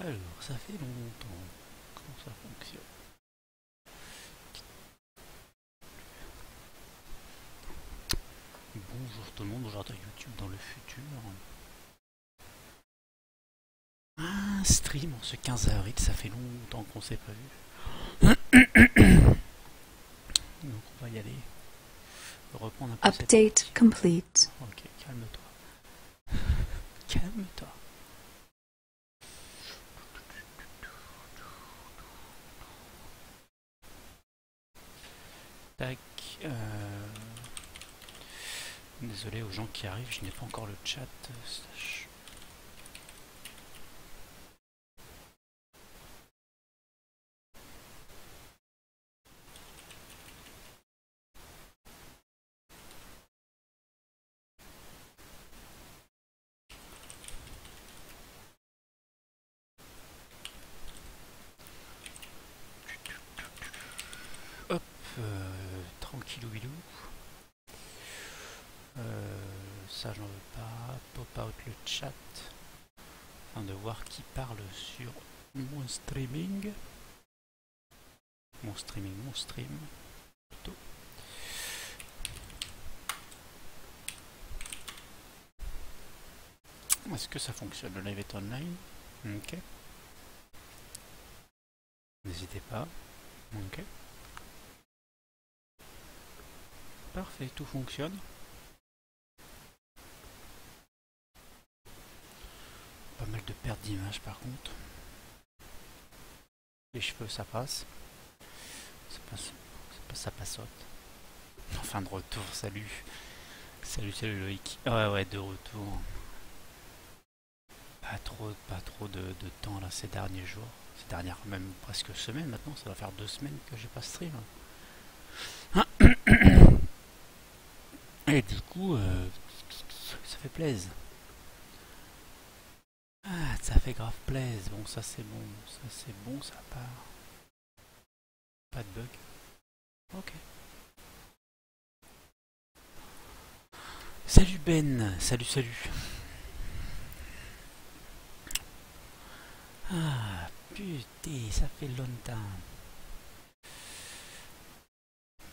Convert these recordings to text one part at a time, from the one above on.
Alors, ça fait longtemps. Comment ça fonctionne? Bonjour tout le monde, bonjour à YouTube dans le futur. Un stream en ce 15 avril, ça fait longtemps qu'on s'est pas vu. Donc on va y aller. Reprendre un peu cette Update complete. Ok, calme-toi. calme-toi. Tac. euh, Désolé aux gens qui arrivent, je n'ai pas encore le chat. euh, slash. Hop, euh, tranquillou bilou. Euh, ça j'en veux pas. Pop out le chat. De voir qui parle sur mon streaming. Mon streaming, mon stream. Plutôt. Est-ce que ça fonctionne Le live est online? Ok. N'hésitez pas. Ok. Parfait, tout fonctionne. Pas mal de perte d'image par contre. Les cheveux ça passe. Ça passe, ça passote. Enfin de retour, salut. Salut, salut Loïc. Ouais, ouais, de retour. Pas trop, pas trop de, de temps là ces derniers jours. Ces dernières, même presque semaines maintenant. Ça va faire deux semaines que j'ai pas stream. Et du coup, euh, ça fait plaisir. Ah, ça fait grave plaisir. Bon, ça c'est bon. Ça c'est bon, ça part. Pas de bug. Ok. Salut Ben. Salut, salut. Ah, putain, ça fait longtemps.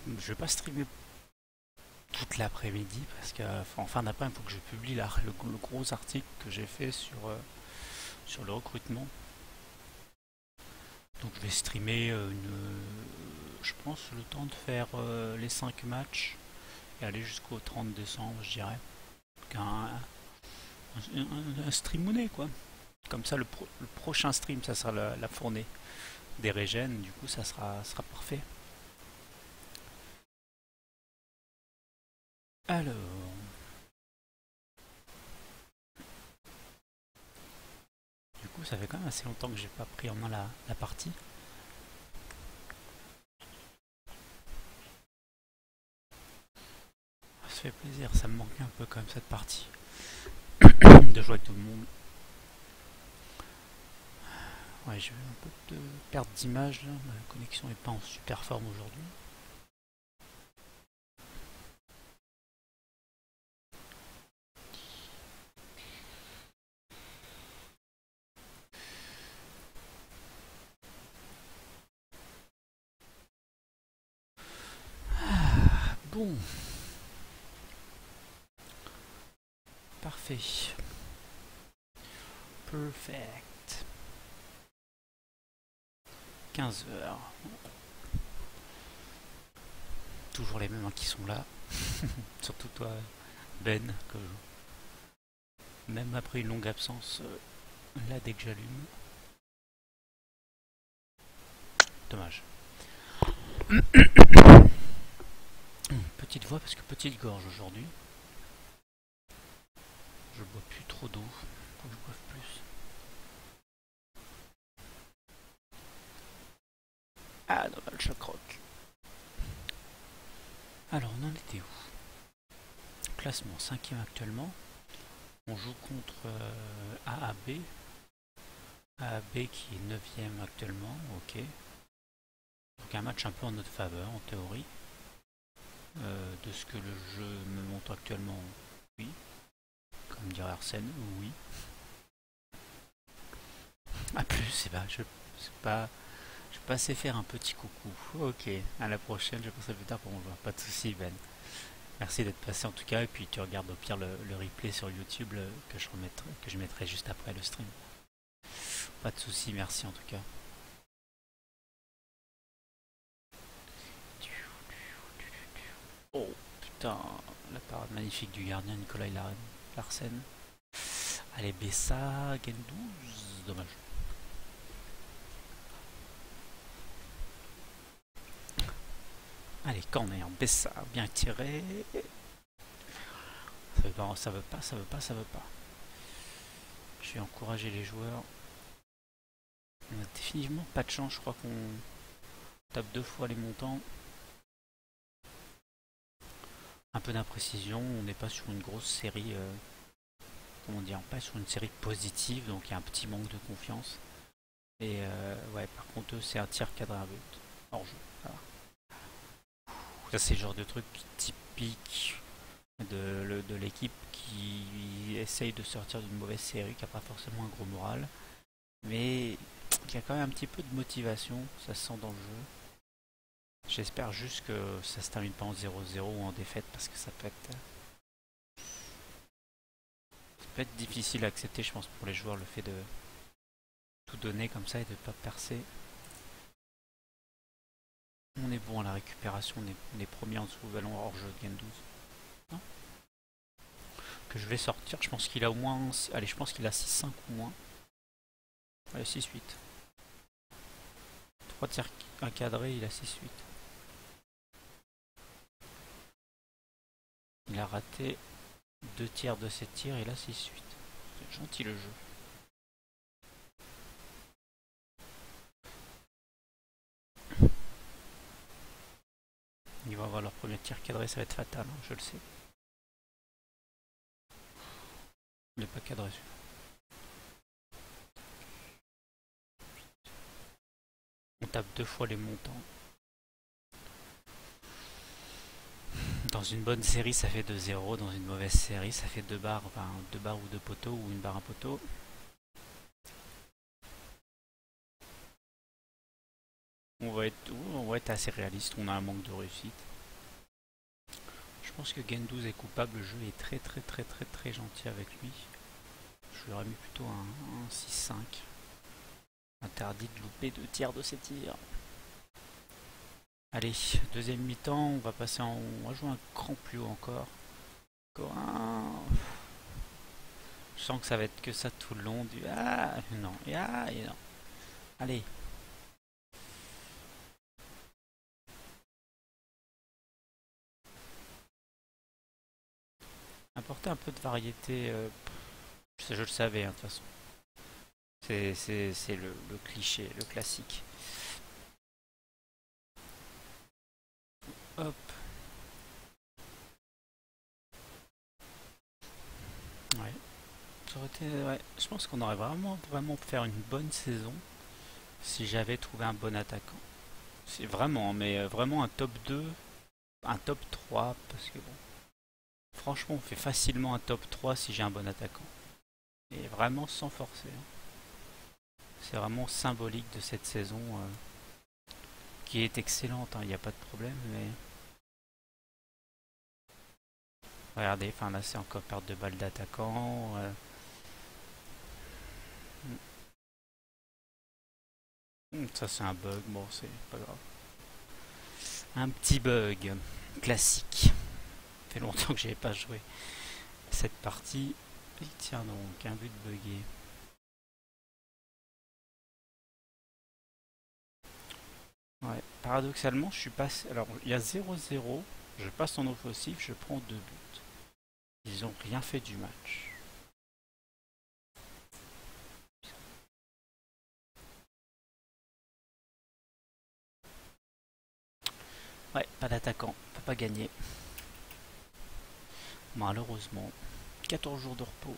Je vais pas streamer toute l'après-midi parce que enfin, en fin d'après-midi il faut que je publie le gros article que j'ai fait sur, euh, sur le recrutement. Donc je vais streamer euh, une, euh, je pense le temps de faire euh, les 5 matchs et aller jusqu'au 30 décembre je dirais. Un, un, quoi. Comme ça le, pro- prochain stream ça sera la, la fournée des régènes, du coup ça sera, sera parfait. Alors. Du coup, ça fait quand même assez longtemps que j'ai pas pris en main la, partie. Ça fait plaisir, ça me manque un peu quand même cette partie. de jouer avec tout le monde. Ouais, j'ai un peu de perte d'image ma connexion est pas en super forme aujourd'hui. Bon. Parfait. Perfect. 15 heures. Toujours les mêmes qui sont là. Surtout toi, Ben, que même après une longue absence, euh, là dès que j'allume. Dommage. Petite voix parce que petite gorge aujourd'hui. Je bois plus trop d'eau. Faut que je boive plus. Ah, dommage, je croque. Alors, on en était où? Classement 5 actuellement. On joue contre euh, AAB. AAB qui est 9ème actuellement, ok. Donc un match un peu en notre faveur en théorie. Euh, de ce que le jeu me montre actuellement, oui. Comme dirait Arsène, oui. Ah, plus sais pas, je sais pas. Je passais faire un petit coucou. Ok, à la prochaine, je penserai plus tard pour voir. Pas de soucis, Ben. Merci d'être passé en tout cas, et puis tu regardes au pire le, replay sur YouTube que je remettrai, que je mettrai juste après le stream. Pas de soucis, merci en tout cas. Oh la parade magnifique du gardien Nicolas Larsen. Allez, Bessa, Gen 12, dommage. Allez, corner, Bessa, bien tiré. Ça veut pas, ça veut pas, ça veut pas, ça veut pas. Je vais encourager les joueurs. On a définitivement pas de chance, je crois qu'on tape deux fois les montants. Un peu d'imprécision, on n'est pas sur une grosse série, euh, comment dire, pas sur une série positive, donc il y a un petit manque de confiance. Et euh, par contre, c'est un tir cadré à but, hors jeu. Ça, c'est le genre de truc typique de, de l'équipe qui essaye de sortir d'une mauvaise série, qui n'a pas forcément un gros moral, mais qui a quand même un petit peu de motivation, ça se sent dans le jeu. J'espère juste que ça se termine pas en 0-0 ou en défaite parce que ça peut être ça peut être difficile à accepter je pense pour les joueurs le fait de tout donner comme ça et de ne pas percer. On est bon à la récupération, on est, premier en dessous ballon hors jeu de game 12. que je vais sortir, je pense qu'il a au moins. Allez, je pense qu'il a 6-5 ou moins. Allez, 6-8. 3 tirs encadrés, il a 6-8. Il a raté 2 tiers de ses tirs et là 6-8. C'est gentil le jeu. Ils vont avoir leur premier tir cadré, ça va être fatal, hein, je le sais. Il n'est pas cadré celui-là. On tape deux fois les montants. Dans une bonne série, ça fait 2-0. Dans une mauvaise série, ça fait 2 barres, enfin 2 barres ou 2 poteaux, ou une barre, un poteau. On va, être, assez réaliste, on a un manque de réussite. Je pense que Gen12 est coupable, le jeu est très très très très très gentil avec lui. Je lui aurais mis plutôt un, 6-5. Interdit de louper deux tiers de ses tirs. Allez, deuxième mi-temps, on va passer en. On va jouer un cran plus haut encore. Encore un. Je sens que ça va être que ça tout le long du. Ah non, ah, et non. Allez, Apporter un peu de variété, euh, je le savais hein, de toute façon. C'est le, cliché, le classique. Hop. Ouais. Été, ouais. Je pense qu'on aurait vraiment, vraiment faire une bonne saison si j'avais trouvé un bon attaquant. C'est vraiment, mais euh, vraiment un top 2, un top 3, parce que bon, Franchement, on fait facilement un top 3 si j'ai un bon attaquant. Et vraiment sans forcer. Hein. C'est vraiment symbolique de cette saison euh, qui est excellente, hein, il n'y a pas de problème. Mais Regardez, enfin là c'est encore perte de balle d'attaquant. Euh. Hmm, ça c'est un bug, bon c'est pas grave. Un petit bug classique longtemps que j'avais pas joué cette partie. Et tiens donc, un but bugué. Ouais, paradoxalement, je suis passé. Alors, il y a 0-0, je passe en offensif, je prends deux buts. Ils ont rien fait du match. Ouais, pas d'attaquant, peut pas gagner. Malheureusement, 14 jours de repos.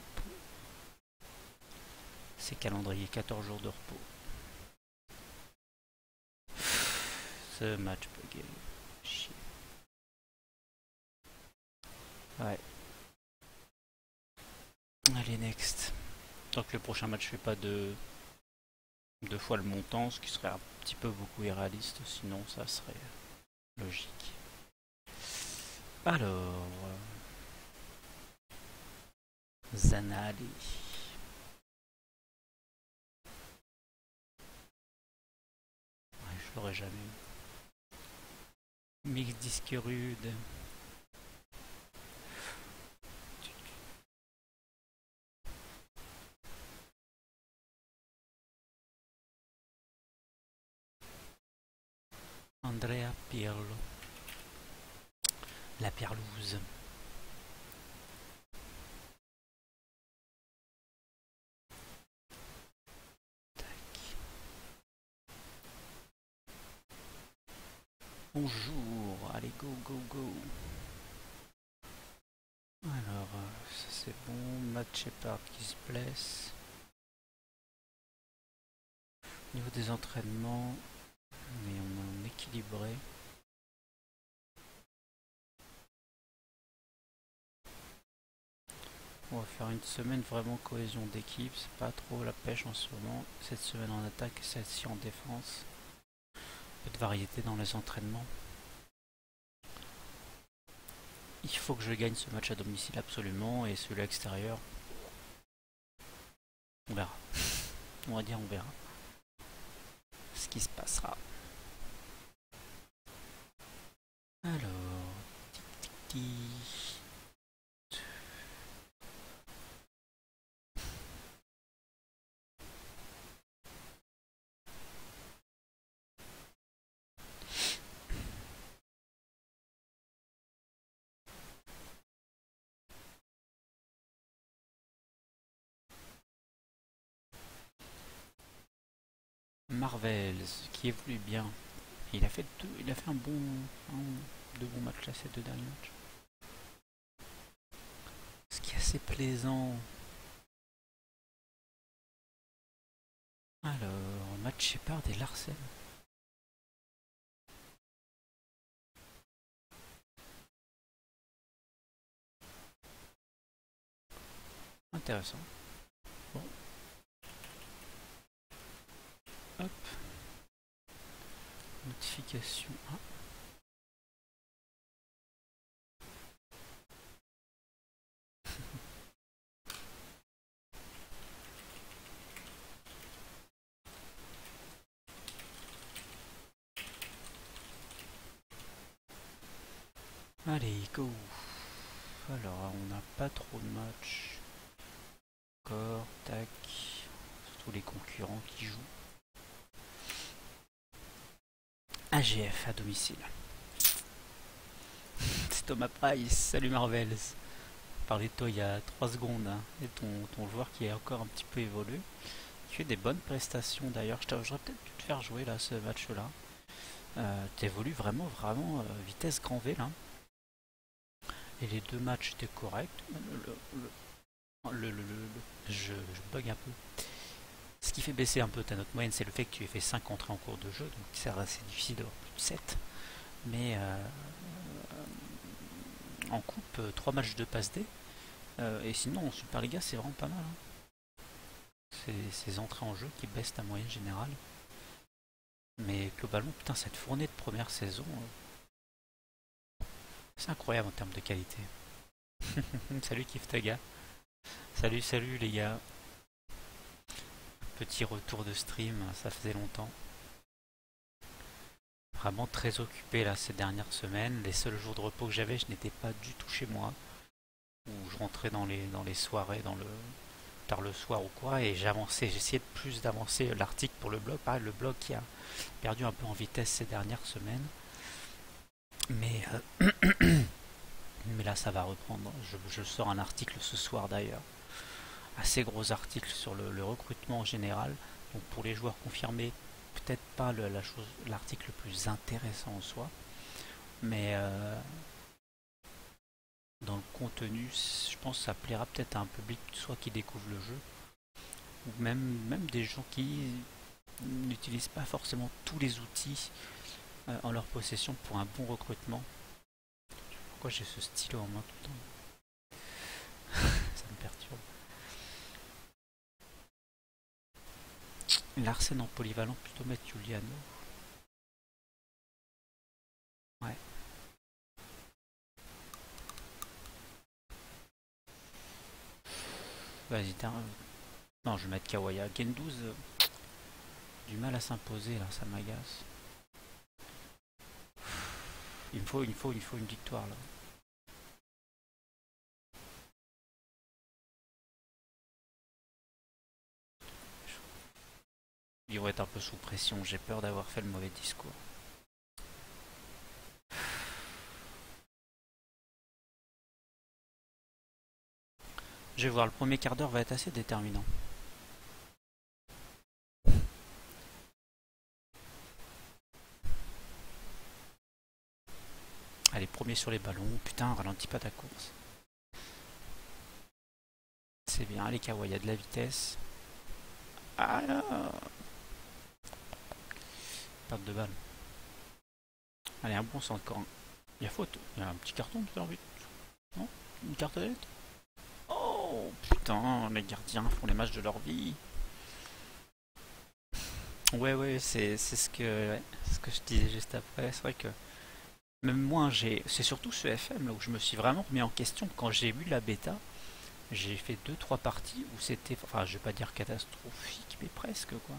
C'est calendrier, 14 jours de repos. Ce match bugué. Chier. Ouais. Allez, next. Tant que le prochain match fait pas de deux fois le montant, ce qui serait un petit peu beaucoup irréaliste, sinon ça serait logique. Alors, Zanali. je l'aurais jamais eu. Mix disque rude. La Pierlouse. Bonjour, allez go go go. Alors, euh, ça c'est bon, Matt Shepard qui se blesse. Au niveau des entraînements, mais on est équilibré. On va faire une semaine vraiment cohésion d'équipe, c'est pas trop la pêche en ce moment. Cette semaine en attaque celle-ci en défense de variété dans les entraînements. Il faut que je gagne ce match à domicile absolument et celui à l'extérieur. On verra. On va dire on verra ce qui se passera. Alors, tic tic Marvel, qui évolue bien. Il a fait deux, il a fait un bon, deux bons matchs là, ces deux derniers matchs. Ce qui est assez plaisant. Alors, match Shepard et Larsen. Intéressant. Hop. 1. Allez, go Alors, on n'a pas trop de matchs. Encore, tac. Surtout les concurrents qui jouent. AGF à domicile. C'est Thomas Price, salut Marvels. Parler de toi il y a 3 secondes hein. et ton, ton, joueur qui est encore un petit peu évolué. Tu fais des bonnes prestations d'ailleurs. J'aurais peut-être pu te faire jouer là ce match là. Euh, tu évolues vraiment vraiment euh, vitesse grand V là. Et les deux matchs étaient corrects. Le, le, je, je bug un peu. Ce qui fait baisser un peu ta note moyenne, c'est le fait que tu aies fait 5 entrées en cours de jeu, donc c'est assez difficile d'avoir plus de 7. Mais euh, en coupe, 3 matchs de passe D. Euh, et sinon, en Superliga, c'est vraiment pas mal. Hein. C'est ces entrées en jeu qui baissent ta moyenne générale. Mais globalement, putain, cette fournée de première saison, euh, c'est incroyable en termes de qualité. salut Kiftaga. Salut, salut les gars. Petit retour de stream, ça faisait longtemps. Vraiment très occupé là ces dernières semaines. Les seuls jours de repos que j'avais, je n'étais pas du tout chez moi. Ou je rentrais dans les, soirées, dans le tard le soir ou quoi, et j'avançais, j'essayais de plus d'avancer l'article pour le blog. Pareil, le blog qui a perdu un peu en vitesse ces dernières semaines. Mais, euh, mais là, ça va reprendre. je sors un article ce soir d'ailleurs assez gros article sur le, recrutement en général. Donc pour les joueurs confirmés, peut-être pas la chose, l'article le plus intéressant en soi, mais euh, dans le contenu, je pense que ça plaira peut-être à un public soit qui découvre le jeu, ou même, même des gens qui n'utilisent pas forcément tous les outils euh, en leur possession pour un bon recrutement. Pourquoi j'ai ce stylo en main tout le temps Ça me perturbe. Larsen en polyvalent, plutôt mettre Giuliano. Ouais. Vas-y, Non, je vais mettre Kawaya. Gen 12, euh, du mal à s'imposer là, ça m'agace. Il me faut, il faut, il faut une victoire là. Ils vont être un peu sous pression, j'ai peur d'avoir fait le mauvais discours. Je vais voir, le premier quart d'heure va être assez déterminant. Allez, premier sur les ballons. Putain, ralentis pas ta course. C'est bien, allez Kawa, il y a de la vitesse. Ah Perte de balle. Allez, un bon centre encore. Il y a faute. Il y a un petit carton Non Une cartonnette Oh putain, les gardiens font les matchs de leur vie. Ouais, ouais, c'est ce que, ce que je disais juste après. C'est vrai que même moi, j'ai, c'est surtout ce FM là où je me suis vraiment remis en question quand j'ai vu la bêta. J'ai fait deux trois parties où c'était, enfin, je vais pas dire catastrophique, mais presque quoi.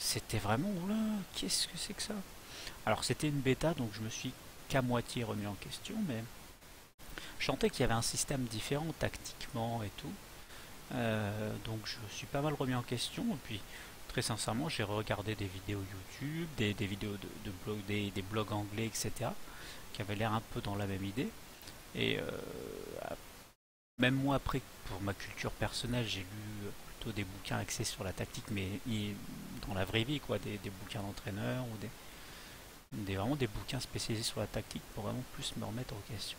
C'était vraiment, oula, qu'est-ce que c'est que ça? Alors c'était une bêta, donc je me suis qu'à moitié remis en question, mais je qu'il y avait un système différent tactiquement et tout. Euh, donc je suis pas mal remis en question, et puis très sincèrement j'ai regardé des vidéos YouTube, des, vidéos de, blog, des, blogs anglais, etc. qui avaient l'air un peu dans la même idée. Et euh, même moi après, pour ma culture personnelle, j'ai lu des bouquins axés sur la tactique, mais dans la vraie vie, quoi, des, bouquins d'entraîneurs ou des, vraiment des bouquins spécialisés sur la tactique pour vraiment plus me remettre en question.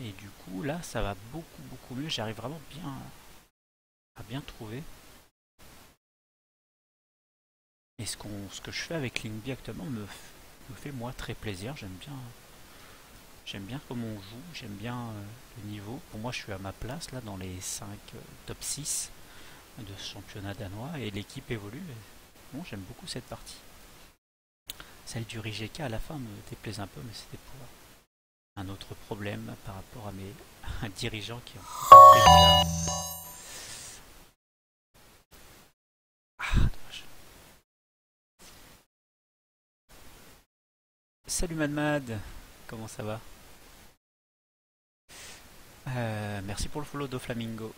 Et du coup, là, ça va beaucoup, beaucoup mieux. J'arrive vraiment bien à bien trouver. Et ce, qu'on, ce que je fais avec Linkby actuellement me, me fait moi très plaisir. J'aime bien, j'aime bien comment on joue, j'aime bien euh, le niveau. Pour moi, je suis à ma place là dans les 5 euh, top 6 de ce championnat danois et l'équipe évolue. Bon, j'aime beaucoup cette partie. Celle du Rijeka à la fin me déplaise un peu, mais c'était pour un autre problème par rapport à mes dirigeants qui ont. Ah, dommage. Salut Madmad, comment ça va? Euh, Merci pour le follow de Flamingo.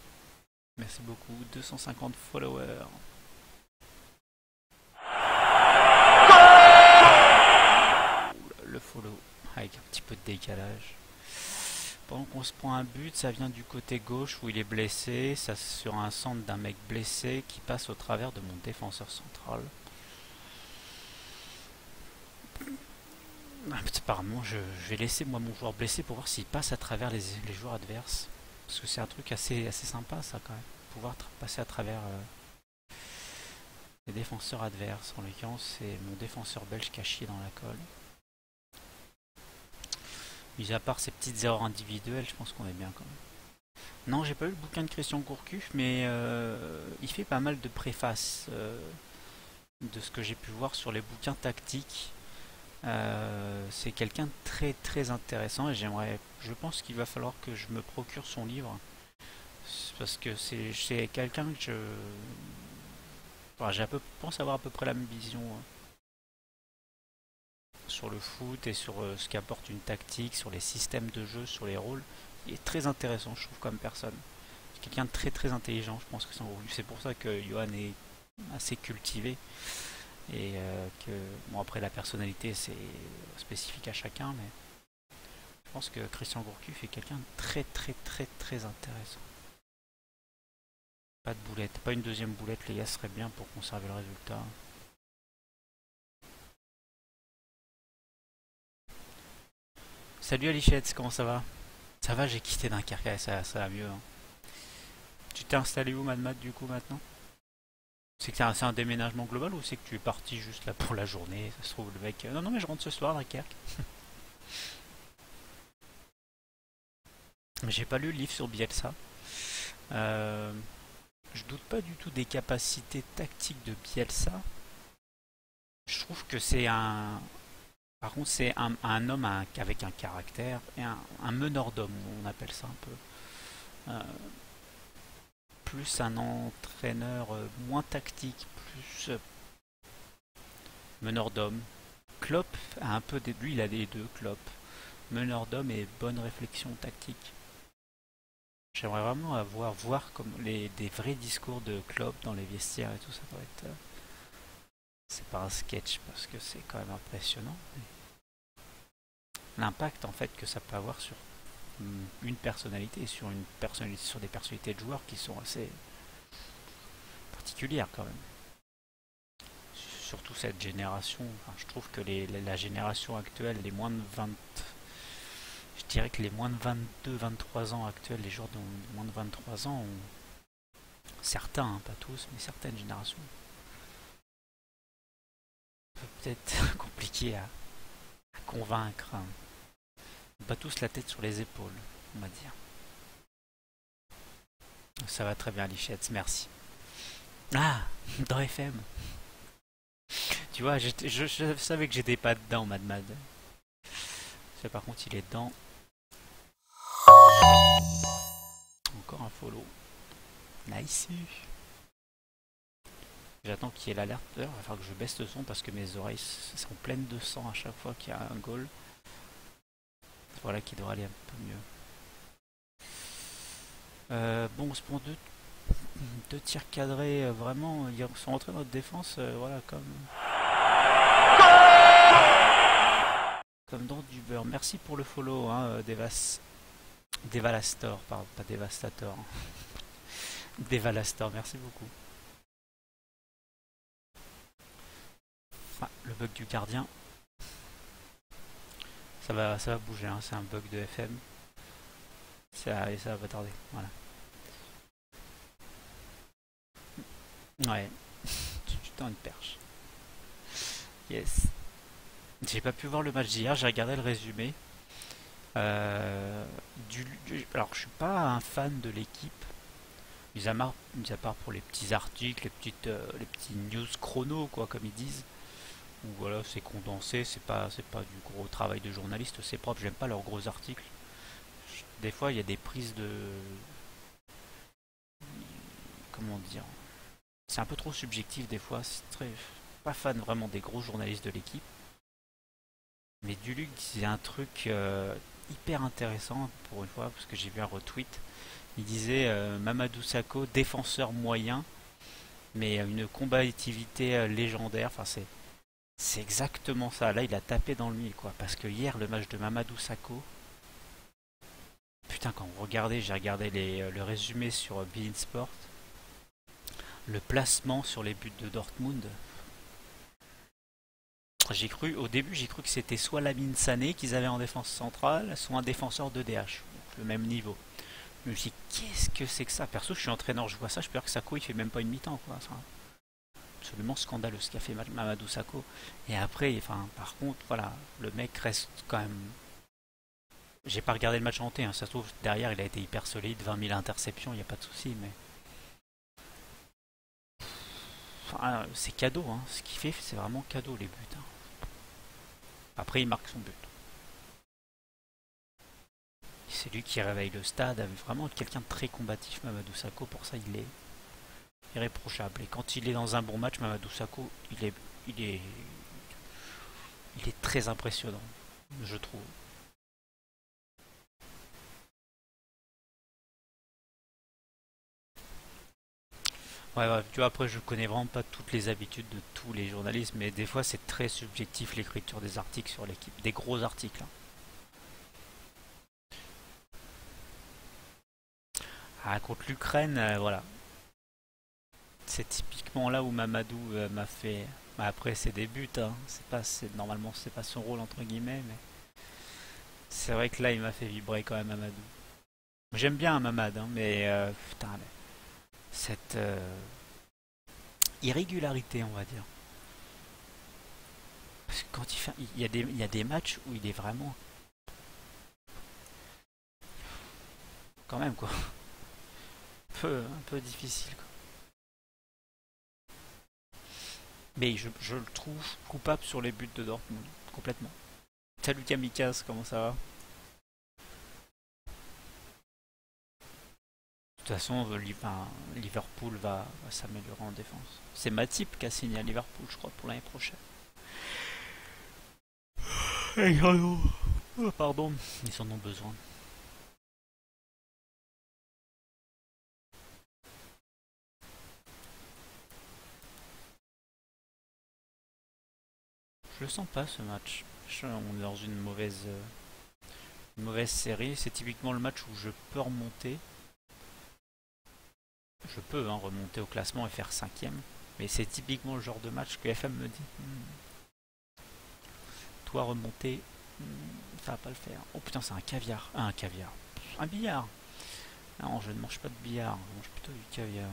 Merci beaucoup, 250 followers. Le follow avec un petit peu de décalage. Pendant qu'on se prend un but, ça vient du côté gauche où il est blessé. Ça sur un centre d'un mec blessé qui passe au travers de mon défenseur central. Apparemment, je, vais laisser moi mon joueur blessé pour voir s'il passe à travers les joueurs adverses. Parce que c'est un truc assez, assez sympa ça quand même. Pouvoir passer à travers euh, les défenseurs adverses. En l'occurrence c'est mon défenseur belge caché dans la colle. Mis à part ces petites erreurs individuelles, je pense qu'on est bien quand même. Non, j'ai pas eu le bouquin de Christian Gourcuff, mais euh, il fait pas mal de préfaces euh, de ce que j'ai pu voir sur les bouquins tactiques. Euh, c'est quelqu'un très très intéressant et j'aimerais, je pense qu'il va falloir que je me procure son livre parce que c'est quelqu'un que je, enfin, pense avoir à peu près la même vision hein, sur le foot et sur euh, ce qu'apporte une tactique, sur les systèmes de jeu, sur les rôles. Il est très intéressant, je trouve, comme personne. C'est quelqu'un de très très intelligent. Je pense que c'est pour ça que Johan est assez cultivé et euh, que bon après la personnalité c'est spécifique à chacun mais je pense que Christian Gourcuff est quelqu'un de très très très très intéressant. Pas de boulette, pas une deuxième boulette les gars serait bien pour conserver le résultat. Salut Alichette, comment ça va? Ça va, j'ai quitté Dunkerque, ça, ça va mieux. Hein. Tu t'es installé où, Mad du coup, maintenant? C'est que c'est un, déménagement global ou c'est que tu es parti juste là pour la journée Ça se trouve le mec. Euh, non, non, mais je rentre ce soir, Dunkerque. mais j'ai pas lu le livre sur Bielsa. Euh, je doute pas du tout des capacités tactiques de Bielsa. Je trouve que c'est un. Par contre, c'est un, homme avec un caractère et un, meneur d'homme, on appelle ça un peu. Euh, plus un entraîneur euh, moins tactique, plus euh, meneur d'homme. Klopp a un peu des. Il a les deux, Klopp. Meneur d'homme et bonne réflexion tactique. J'aimerais vraiment avoir voir comme les des vrais discours de Klopp dans les vestiaires et tout ça doit être. Euh, c'est pas un sketch parce que c'est quand même impressionnant. L'impact en fait que ça peut avoir sur une personnalité, sur une personnalité, sur des personnalités de joueurs qui sont assez particulières quand même. Surtout cette génération. je trouve que les, la génération actuelle, les moins de 20 je dirais que les moins de 22-23 ans actuels, les joueurs de moins de 23 ans, ont, certains, hein, pas tous, mais certaines générations, peut-être compliqué à, convaincre. Hein. Pas tous la tête sur les épaules, on va dire. Ça va très bien, Lichette, merci. Ah, dans FM. Tu vois, je, je savais que j'étais pas dedans, Mad Mad. Par contre, il est dedans. Encore un follow. Nice. J'attends qu'il y ait l'alerte. Il va falloir que je baisse le son parce que mes oreilles sont pleines de sang à chaque fois qu'il y a un goal. Voilà qui devrait aller un peu mieux. Euh, bon, on se prend deux, deux tirs cadrés. Euh, vraiment, ils sont rentrés dans notre défense. Euh, voilà, comme. Comme dans du beurre. Merci pour le follow, hein, Devas. Devalastor, pardon, pas Devastator. Devalastor, merci beaucoup. le bug du gardien. Ça va, ça va bouger, hein, c'est un bug de FM. Ça, et ça va tarder, voilà. Ouais, tu une perche. Yes. J'ai pas pu voir le match d'hier, j'ai regardé le résumé. Euh, du, alors, je suis pas un fan de l'équipe, mis à, part pour les petits articles, les petites, euh, les petits news chrono, quoi, comme ils disent. Voilà, c'est condensé, c'est pas, c'est pas du gros travail de journaliste, c'est propre. J'aime pas leurs gros articles. Des fois, il y a des prises de, comment dire, c'est un peu trop subjectif des fois. C'est très, pas fan vraiment des gros journalistes de l'équipe. Mais Duluc disait un truc euh, hyper intéressant pour une fois, parce que j'ai vu un retweet. Il disait euh, Mamadou Sakho, défenseur moyen, mais une combativité euh, légendaire. Enfin, c'est, c'est exactement ça. Là, il a tapé dans le mille, quoi. Parce que hier, le match de Mamadou Sakho, putain, quand vous regardez, j'ai regardé euh, le résumé sur Bein Sport, le placement sur les buts de Dortmund, j'ai cru, au début, j'ai cru que c'était soit Lamine Sané qu'ils avaient en défense centrale, soit un défenseur de DH, le même niveau. Je me suis dit, qu'est-ce que c'est que ça? Perso, je suis entraîneur, je vois ça, je peux que Sako il fait même pas une mi-temps, quoi. Absolument scandaleux ce qu'a fait Mamadou Sako. Et après, enfin, par contre, voilà, le mec reste quand même. J'ai pas regardé le match hanté, hein, ça se trouve, derrière il a été hyper solide, 20 000 interceptions, il n'y a pas de souci, mais. C'est cadeau, hein. ce qu'il fait, c'est vraiment cadeau les buts. Hein. Après, il marque son but. C'est lui qui réveille le stade, vraiment quelqu'un de très combatif, Mamadou Sakho. Pour ça, il est irréprochable. Et quand il est dans un bon match, Mamadou Sakho, il est, il est, il est très impressionnant, je trouve. Ouais, tu vois, après, je connais vraiment pas toutes les habitudes de tous les journalistes, mais des fois, c'est très subjectif l'écriture des articles sur l'équipe, des gros articles. Hein. Ah, contre l'Ukraine, euh, voilà. C'est typiquement là où Mamadou euh, m'a fait. Après, c'est des buts, hein. C'est pas, normalement, c'est pas son rôle entre guillemets, mais c'est vrai que là, il m'a fait vibrer quand même Mamadou. J'aime bien Mamad, hein, mais euh, putain, cette euh, irrégularité, on va dire. Parce que quand il fait, il y a des, il y a des matchs où il est vraiment, quand même quoi, un peu, un peu difficile. Mais je, je, le trouve coupable sur les buts de Dortmund, complètement. Salut Kamikaze, comment ça va? De toute façon, Liverpool va, va s'améliorer en défense. C'est Matip qui a signé à Liverpool, je crois, pour l'année prochaine. Oh, pardon, ils en ont besoin. Le sens pas ce match. On est dans une mauvaise, euh, mauvaise série. C'est typiquement le match où je peux remonter. Je peux hein, remonter au classement et faire cinquième. Mais c'est typiquement le genre de match que FM me dit. Hmm. Toi remonter, hmm, ça va pas le faire. Oh putain c'est un caviar. Ah, un caviar. Un billard. Non je ne mange pas de billard, je mange plutôt du caviar.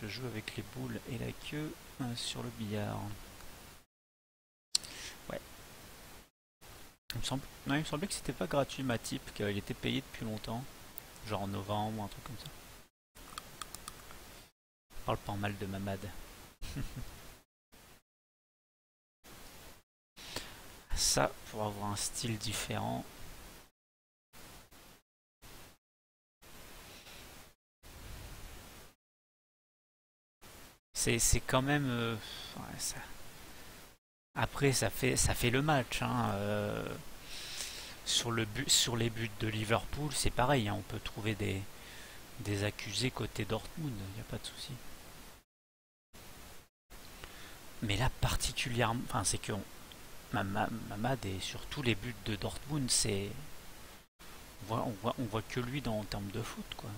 Je joue avec les boules et la queue euh, sur le billard. Ouais. Il me, non, il me semblait que c'était pas gratuit ma type, qu'il était payé depuis longtemps. Genre en novembre un truc comme ça. parle pas mal de Mamad. ça, pour avoir un style différent, c'est quand même. Euh, après, ça fait, ça fait le match. Hein, euh, sur, le but, sur les buts de Liverpool, c'est pareil. Hein, on peut trouver des, des accusés côté Dortmund, il n'y a pas de souci. Mais là, particulièrement, enfin, c'est que Mamad et sur tous les buts de Dortmund, c'est. On voit, on, voit, que lui dans, en termes de foot, quoi.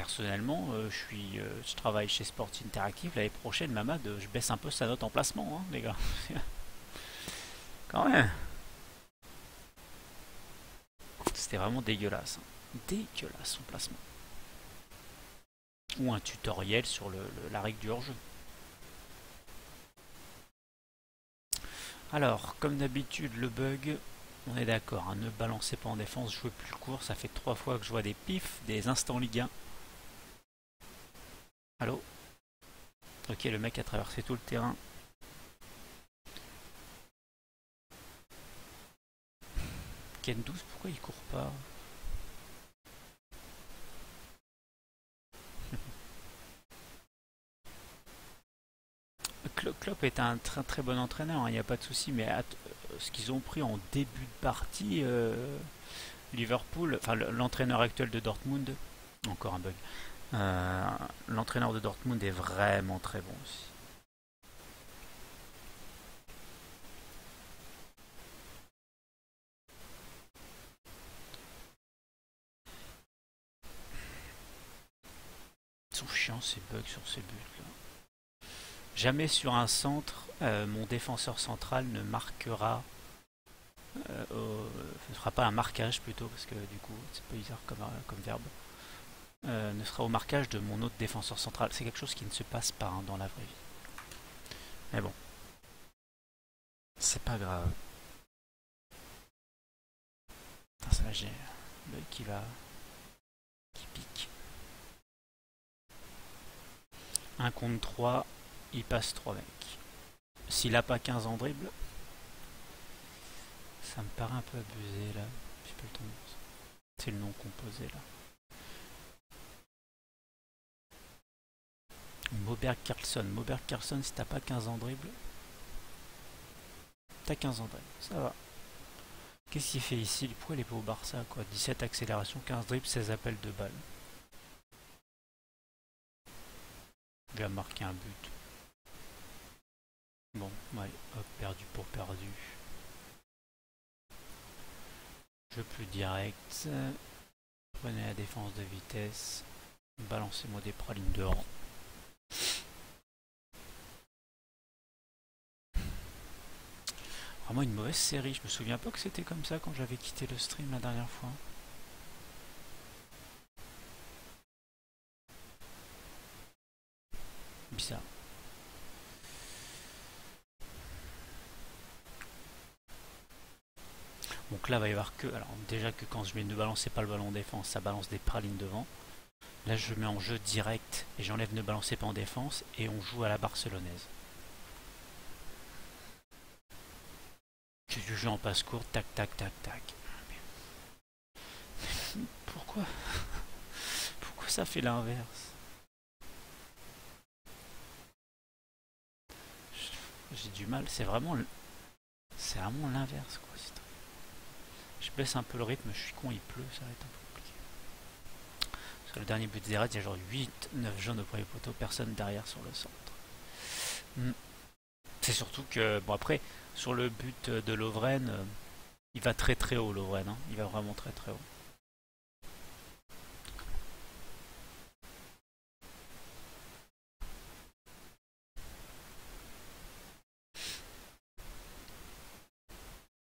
Personnellement, euh, euh, je travaille chez Sport Interactive. L'année prochaine, Mamad, je baisse un peu sa note en placement, hein, les gars. Quand même. C'était vraiment dégueulasse. Hein. Dégueulasse son placement. Ou un tutoriel sur la règle du hors-jeu. Alors, comme d'habitude, le bug, on est d'accord, hein, ne balancez pas en défense, jouez plus court, ça fait trois fois que je vois des pifs, des instants Ligue 1. Allô Ok, le mec a traversé tout le terrain. Ken 12, pourquoi il court pas Klopp est un très très bon entraîneur, il hein, n'y a pas de souci, mais euh, ce qu'ils ont pris en début de partie, euh, Liverpool, enfin l'entraîneur actuel de Dortmund, encore un bug, euh, l'entraîneur de Dortmund est vraiment très bon aussi. Ils sont chiants ces bugs sur ces buts là. Jamais sur un centre, euh, mon défenseur central ne marquera. Euh, ne fera pas un marquage plutôt, parce que du coup c'est pas bizarre comme verbe. Euh, ne sera au marquage de mon autre défenseur central. C'est quelque chose qui ne se passe pas hein, dans la vraie vie. Mais bon. C'est pas grave. ça j'ai l'œil qui va... qui pique. 1 contre 3, il passe 3 mecs. S'il a pas 15 en dribble, ça me paraît un peu abusé là. C'est le nom composé là. Moberg Carlson. Moberg Carlson, si t'as pas 15 ans dribble, t'as 15 ans dribble, ça va. Qu'est-ce qu'il fait ici? Pourquoi il est pas au Barça quoi? 17 accélérations, 15 dribbles, 16 appels de balles. Il a marqué un but. Bon, ouais, hop, perdu pour perdu. Jeu plus direct. Prenez la défense de vitesse. Balancez-moi des pralines dehors. Vraiment une mauvaise série. Je me souviens pas que c'était comme ça quand j'avais quitté le stream la dernière fois. Bizarre. Donc là, il va y avoir que... Alors déjà que quand je mets de balancer pas le ballon en défense, ça balance des pralines devant. Là, je mets en jeu direct et j'enlève ne balancer pas en défense et on joue à la barcelonaise. C'est du jeu en passe courte, tac, tac, tac, tac. Pourquoi? Pourquoi ça fait l'inverse? J'ai du mal, c'est vraiment... C'est vraiment l'inverse, quoi. Je baisse un peu le rythme, je suis con, il pleut, ça va être un peu. Sur le dernier but des il y a genre 8, 9 jaunes au premier poteau, personne derrière sur le centre. Hmm. C'est surtout que, bon après, sur le but de Lovren, euh, il va très très haut Lovren, hein. il va vraiment très très haut.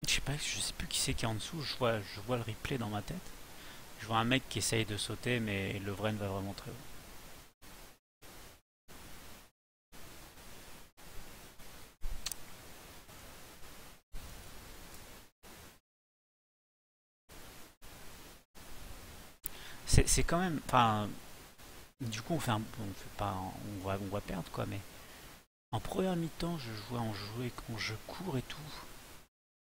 Je sais pas, je sais plus qui c'est qui est en dessous, je vois, je vois le replay dans ma tête. Je vois un mec qui essaye de sauter, mais Lovren va vraiment très haut. c'est quand même. Enfin, du coup, on fait, un, on fait pas, on va, on va perdre quoi, mais en première mi-temps, je jouais en jeu, quand je cours et tout.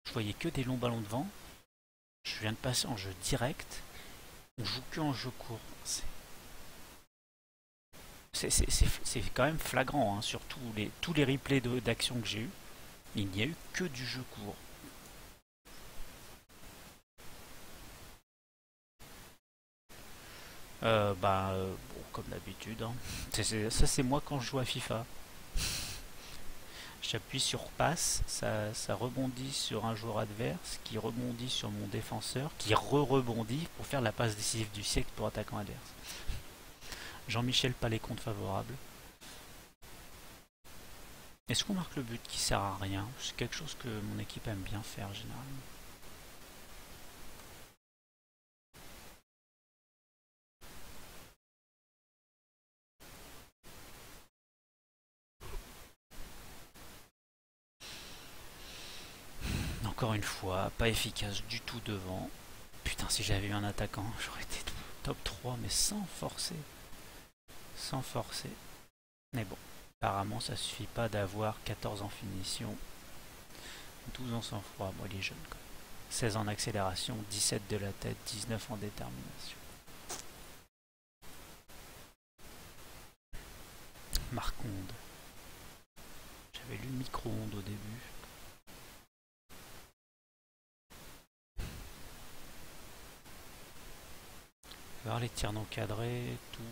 Je voyais que des longs ballons de vent. Je viens de passer en jeu direct. On joue que en jeu court. C'est quand même flagrant, hein, sur tous les, tous les replays d'action que j'ai eu. Il n'y a eu que du jeu court. Euh, bah, euh, bon, comme d'habitude. Hein. Ça, c'est moi quand je joue à FIFA. J'appuie sur passe, ça, ça, rebondit sur un joueur adverse, qui rebondit sur mon défenseur, qui re-rebondit pour faire la passe décisive du siècle pour attaquant adverse. Jean-Michel pas les comptes favorables. Est-ce qu'on marque le but qui sert à rien? C'est quelque chose que mon équipe aime bien faire généralement. Encore une fois, pas efficace du tout devant. Putain, si j'avais eu un attaquant, j'aurais été top 3, mais sans forcer. Sans forcer. Mais bon, apparemment, ça suffit pas d'avoir 14 en finition, 12 en sang-froid. Moi, les jeunes, quoi. 16 en accélération, 17 de la tête, 19 en détermination. Marconde. J'avais lu micro-ondes au début. Voir les tirs non cadrés, tout.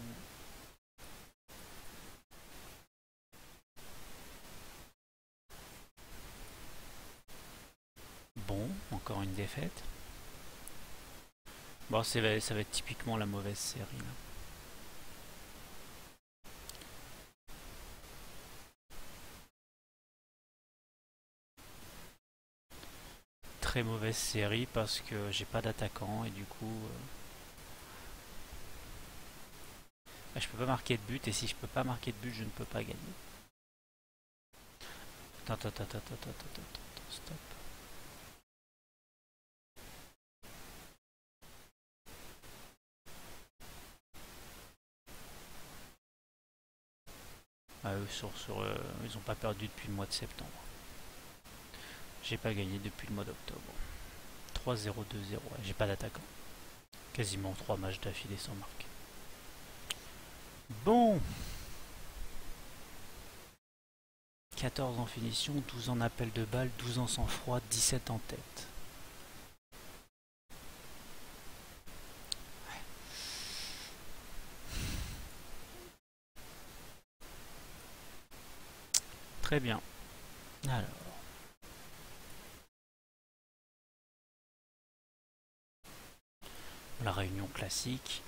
Bon, encore une défaite. Bon, ça va, être typiquement la mauvaise série. Très mauvaise série parce que j'ai pas d'attaquant et du coup... Euh, je peux pas marquer de but et si je peux pas marquer de but, je ne peux pas gagner. Attends, attends, attends, attends, attends, attends, stop. Ah, eux, sur, euh, ils ont pas perdu depuis le mois de septembre. J'ai pas gagné depuis le mois d'octobre. 3-0-2-0, j'ai pas d'attaquant. Quasiment 3 matchs d'affilée sans marque. Bon 14 en finition, 12 en appel de balle, 12 en sang-froid, 17 en tête. Très bien. Alors. La réunion classique.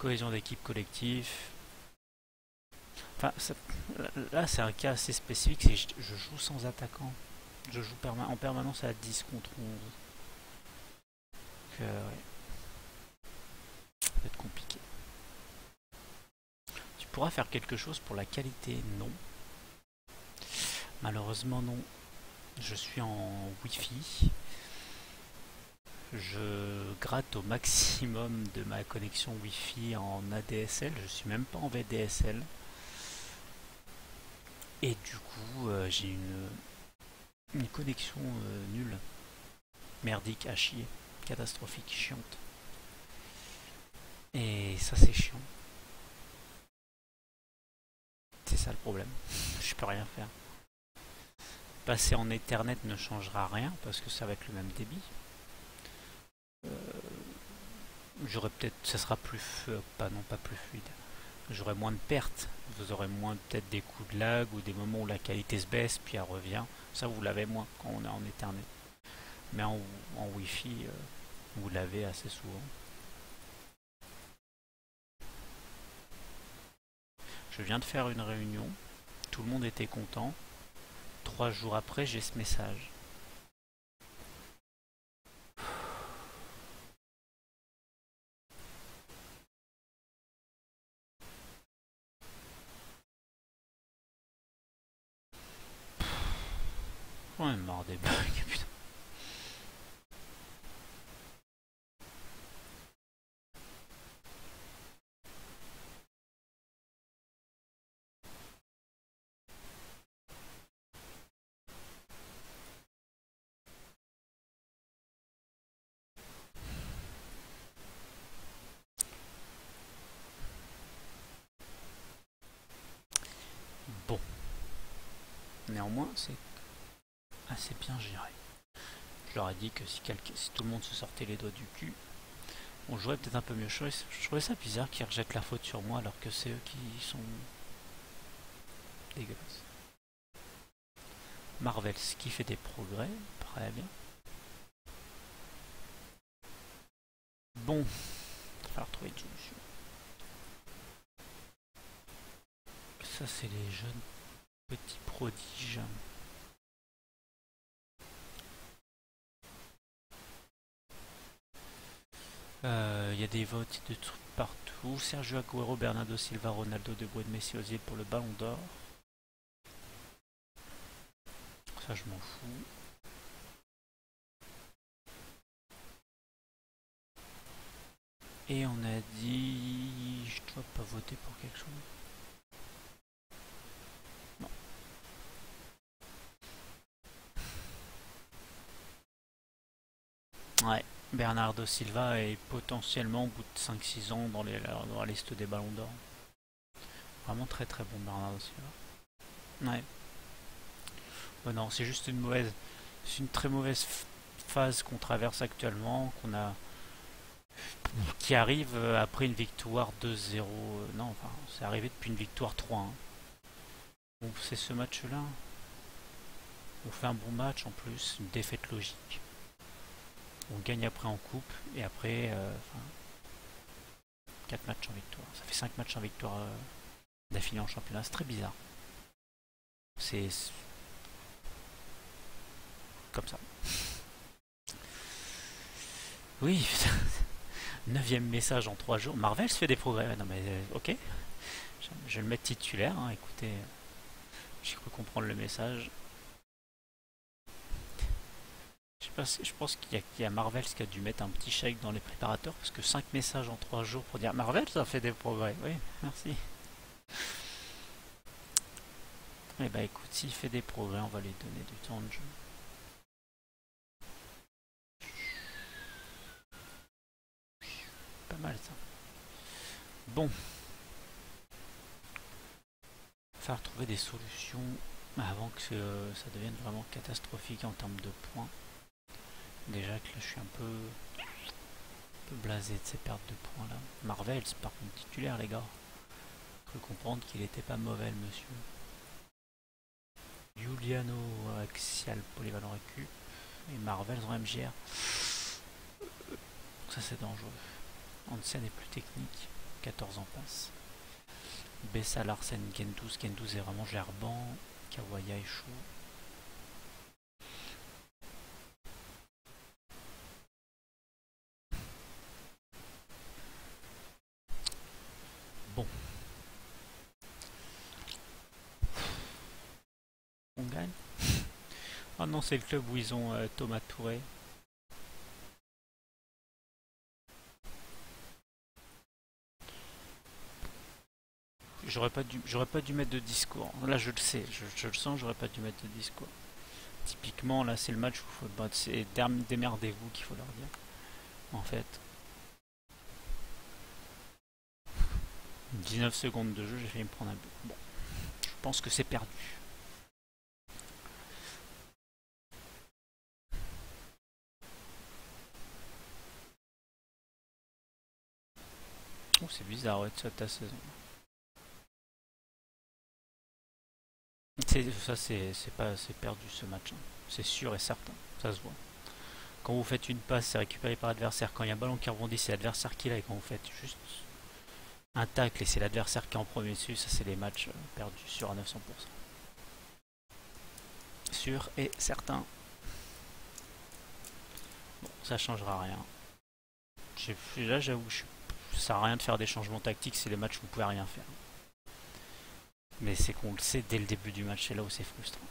Cohésion d'équipe collective. Enfin, là c'est un cas assez spécifique, je, joue sans attaquant. Je joue en permanence à 10 contre 11. Donc, euh, Ça va être compliqué. Tu pourras faire quelque chose pour la qualité Non. Malheureusement non. Je suis en Wi-Fi. Je gratte au maximum de ma connexion Wi-Fi en ADSL. Je suis même pas en VDSL. Et du coup, euh, j'ai une, une connexion euh, nulle. Merdique, à chier. Catastrophique, chiante. Et ça, c'est chiant. C'est ça le problème. Je peux rien faire. Passer en Ethernet ne changera rien parce que ça va être le même débit. J'aurais peut-être, ça sera plus, pas non pas plus fluide. J'aurai moins de pertes. Vous aurez moins peut-être des coups de lag ou des moments où la qualité se baisse puis elle revient. Ça vous l'avez moins quand on est en Ethernet. Mais en, en Wi-Fi, euh, vous l'avez assez souvent. Je viens de faire une réunion. Tout le monde était content. Trois jours après, j'ai ce message. On est mort des bugs, putain. Bon. Néanmoins, c'est assez bien géré. Je leur ai dit que si, tout le monde se sortait les doigts du cul, on jouerait peut-être un peu mieux. Je trouvais, ça bizarre qu'ils rejettent la faute sur moi alors que c'est eux qui sont dégueulasses. Marvel, ce qui fait des progrès, très bien. Bon, il va falloir trouver une solution. Ça, c'est les jeunes petits prodiges. Il euh, y a des votes de trucs partout. Sergio Aguero, Bernardo Silva, Ronaldo, De Bruyne, Messi, Ozil pour le Ballon d'Or. Ça, je m'en fous. Et on a dit... Je dois pas voter pour quelque chose. Non. Ouais. Bernardo Silva est potentiellement au bout de 5-6 ans dans, les, la liste des ballons d'or. Vraiment très très bon Bernardo Silva. Ouais. Bon, non, c'est juste une mauvaise. C'est une très mauvaise phase qu'on traverse actuellement, qu'on a. qui arrive après une victoire 2-0. Euh, non, enfin, c'est arrivé depuis une victoire 3-1. Bon, c'est ce match-là. On fait un bon match en plus, une défaite logique on gagne après en coupe et après euh, 4 matchs en victoire. Ça fait 5 matchs en victoire euh, d'affilée en championnat, c'est très bizarre. C'est comme ça. Oui, neuvième message en 3 jours. Marvel se fait des progrès. Non mais euh, ok, je, vais le mettre titulaire. Hein. Écoutez, j'ai cru comprendre le message. Je, pense qu'il y, a Marvel qui a dû mettre un petit chèque dans les préparateurs parce que 5 messages en 3 jours pour dire Marvel, ça fait des progrès. Oui, merci. Eh bah écoute, s'il fait des progrès, on va lui donner du temps de jeu. Pas mal ça. Bon. Faire trouver des solutions avant que euh, ça devienne vraiment catastrophique en termes de points. Déjà que là je suis un peu, blasé de ces pertes de points là. Marvel, c'est par contre titulaire les gars. Je peux comprendre qu'il était pas mauvais monsieur. Giuliano axial polyvalent et Marvel en MGR. Ça c'est dangereux. Hansen est plus technique, 14 ans passe. Bessa Larsen Gendouzi, Gendouzi est vraiment gerbant, Kawaya est chaud. c'est le club où ils ont euh, Thomas Touré. J'aurais pas dû, pas dû mettre de discours. Là, je le sais, je, le sens, j'aurais pas dû mettre de discours. Typiquement, là, c'est le match où faut, bah, c'est démerdez-vous qu'il faut leur dire, en fait. 19 secondes de jeu, j'ai failli me prendre un but. Bon, je pense que c'est perdu. C'est bizarre, ouais, ta saison. Ça, c'est pas c'est perdu ce match. Hein. C'est sûr et certain. Ça se voit. Quand vous faites une passe, c'est récupéré par l'adversaire. Quand il y a un ballon qui rebondit, c'est l'adversaire qui l'a. Et quand vous faites juste un tacle et c'est l'adversaire qui est en premier dessus, ça, c'est les matchs euh, perdus sur à 900%. Sûr et certain. Bon, ça changera rien. Là, j'avoue, ça sert à rien de faire des changements tactiques, c'est les matchs vous pouvez rien faire. Mais c'est qu'on le sait dès le début du match, c'est là où c'est frustrant.